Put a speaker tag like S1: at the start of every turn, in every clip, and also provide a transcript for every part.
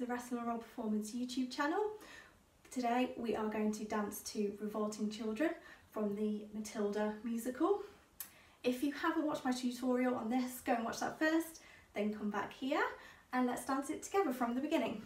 S1: the Rattle and Roll Performance YouTube channel. Today we are going to dance to Revolting Children from the Matilda musical. If you haven't watched my tutorial on this, go and watch that first, then come back here and let's dance it together from the beginning.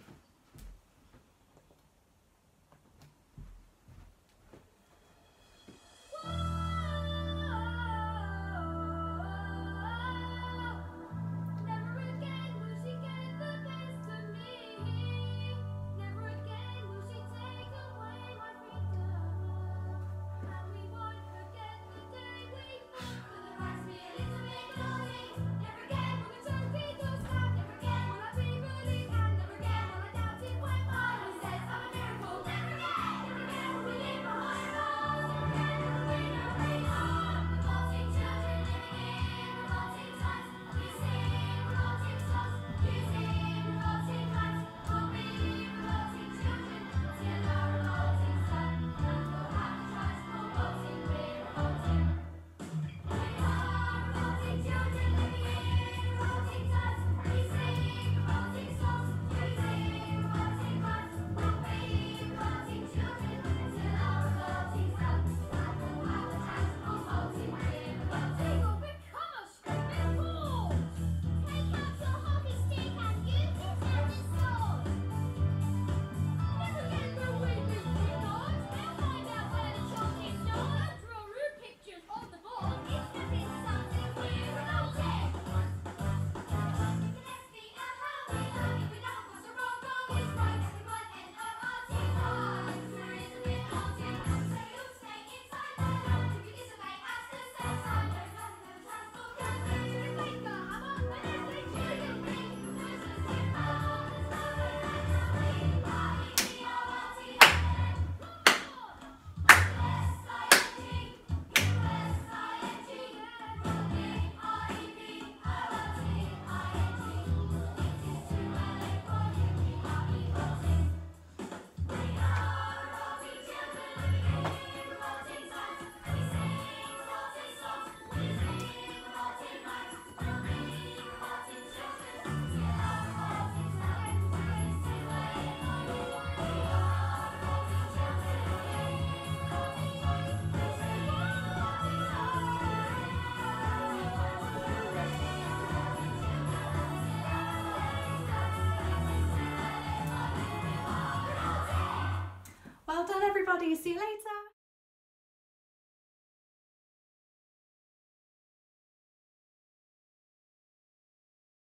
S1: you See you later.